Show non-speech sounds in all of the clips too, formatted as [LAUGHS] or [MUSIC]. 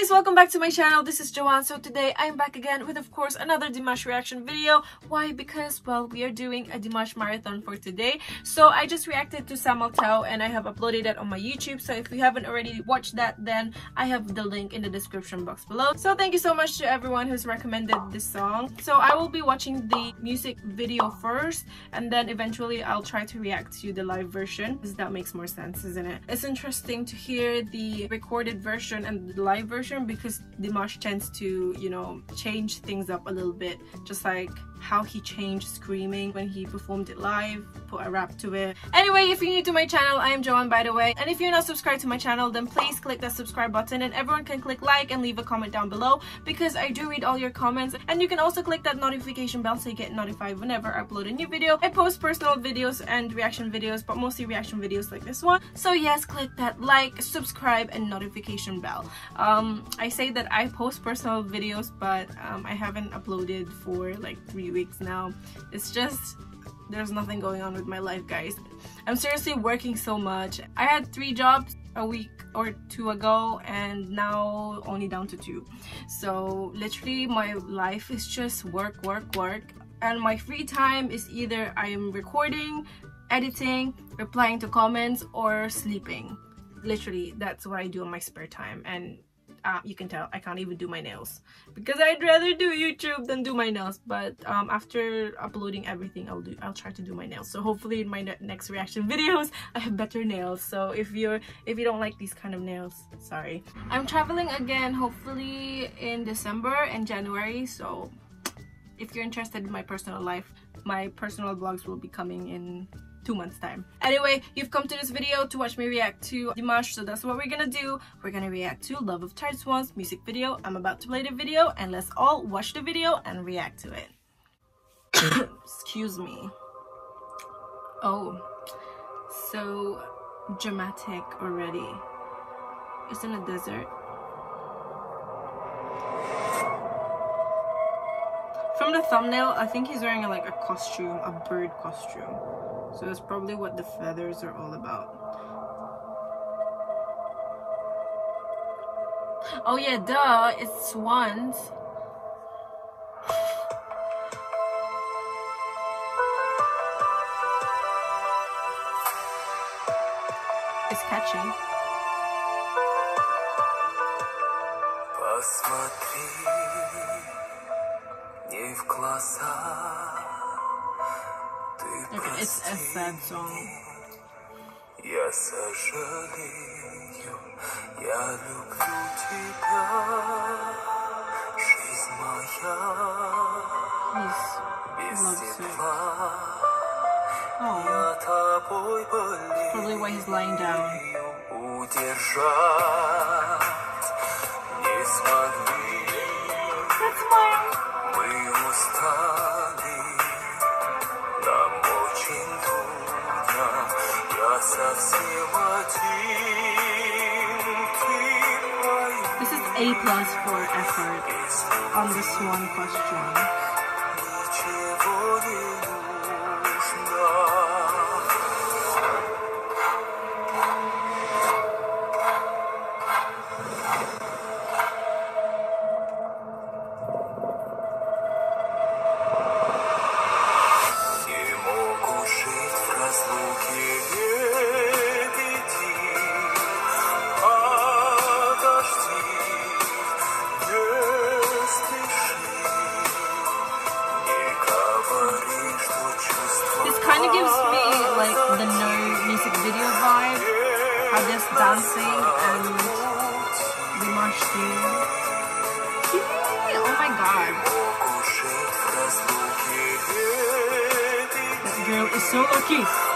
guys, welcome back to my channel. This is Joann. So today I'm back again with of course another Dimash reaction video. Why? Because well we are doing a Dimash marathon for today. So I just reacted to Samaltau and I have uploaded it on my YouTube. So if you haven't already watched that then I have the link in the description box below. So thank you so much to everyone who's recommended this song. So I will be watching the music video first and then eventually I'll try to react to the live version because that makes more sense isn't it? It's interesting to hear the recorded version and the live version because Dimash tends to, you know, change things up a little bit. Just like how he changed Screaming when he performed it live, put a rap to it. Anyway, if you're new to my channel, I am Joann by the way. And if you're not subscribed to my channel, then please click that subscribe button and everyone can click like and leave a comment down below because I do read all your comments. And you can also click that notification bell so you get notified whenever I upload a new video. I post personal videos and reaction videos, but mostly reaction videos like this one. So yes, click that like, subscribe, and notification bell. Um, I say that I post personal videos, but um, I haven't uploaded for like three weeks now. It's just there's nothing going on with my life guys. I'm seriously working so much. I had three jobs a week or two ago and now only down to two. So literally my life is just work work work. And my free time is either i am recording editing replying to comments or sleeping. Literally that's what i do in my spare time. And uh, you can tell I can't even do my nails. Because I'd rather do YouTube than do my nails but um, after uploading everything I'll do I'll try to do my nails. So hopefully in my ne next reaction [LAUGHS] videos I have better nails. So if you're if you don't like these kind of nails sorry. I'm traveling again hopefully in December and January. So if you're interested in my personal life my personal vlogs will be coming in two months time. Anyway you've come to this video to watch me react to Dimash so that's what we're gonna do. We're gonna react to Love of Tired Swans music video. I'm about to play the video and let's all watch the video and react to it. [COUGHS] Excuse me. Oh so dramatic already. It's in a desert. From the thumbnail I think he's wearing like a costume a bird costume so that's probably what the feathers are all about. Oh yeah, duh, it's swans. It's catchy. Посмотри не в глаза Okay, it's a sad song. Я сожалею, я люблю тебя, жизнь моя. Без тепла я тобой Probably why he's lying down. Plus for effort on this one question. Dancing and. Oh my god. That girl is so lucky.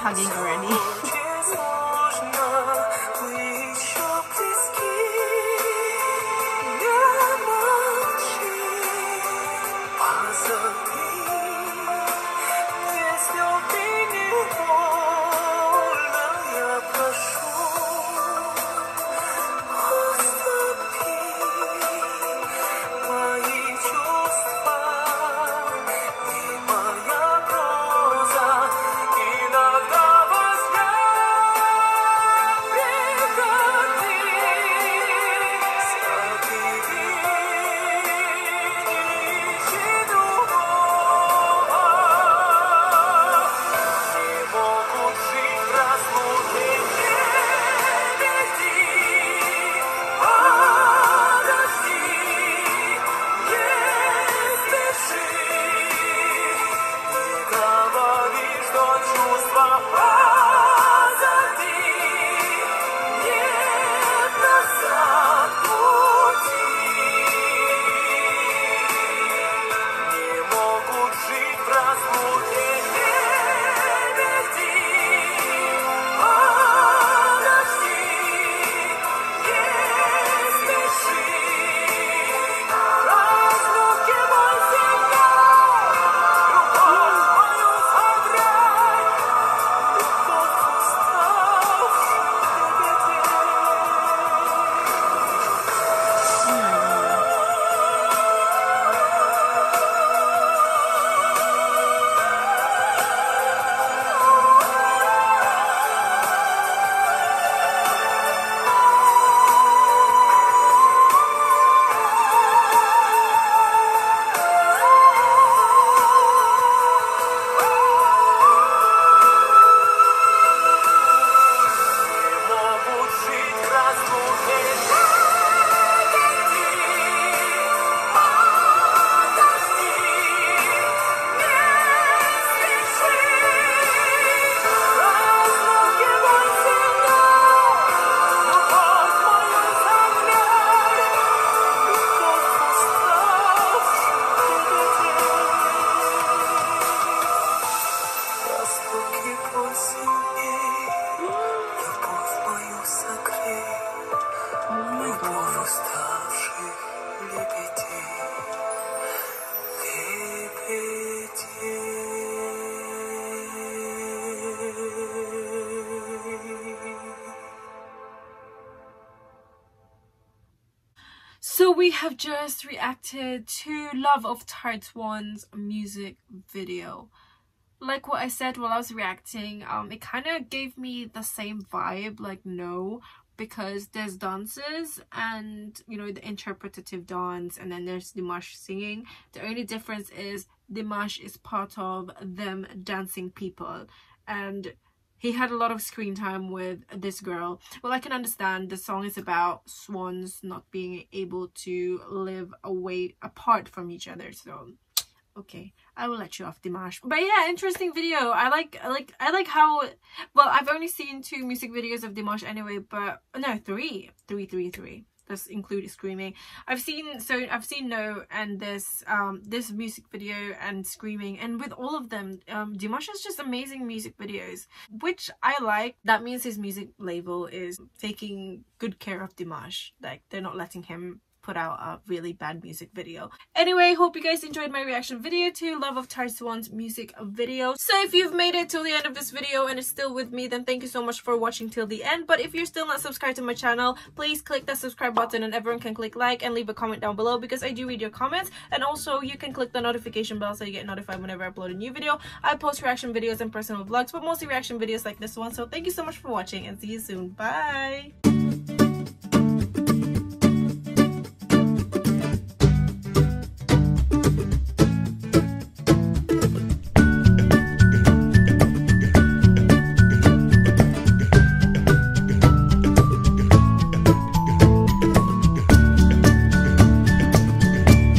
hugging already. We have just reacted to Love of Tired Swans music video. Like what I said while I was reacting, um, it kind of gave me the same vibe, like no, because there's dances and you know the interpretative dance and then there's Dimash singing. The only difference is Dimash is part of them dancing people and he had a lot of screen time with this girl. Well, I can understand the song is about swans not being able to live away apart from each other. So, okay, I will let you off, Dimash. But yeah, interesting video. I like, I like, I like how. Well, I've only seen two music videos of Dimash anyway, but no, three, three, three, three that's included screaming. I've seen so i've seen Know and this um this music video and screaming and with all of them um dimash has just amazing music videos which i like. That means his music label is taking good care of dimash. Like they're not letting him put out a really bad music video. Anyway, hope you guys enjoyed my reaction video to Love of Tired Swans music video. So if you've made it till the end of this video and is still with me, then thank you so much for watching till the end. But if you're still not subscribed to my channel, please click the subscribe button and everyone can click like and leave a comment down below because I do read your comments. And also you can click the notification bell so you get notified whenever I upload a new video. I post reaction videos and personal vlogs, but mostly reaction videos like this one. So thank you so much for watching and see you soon. Bye!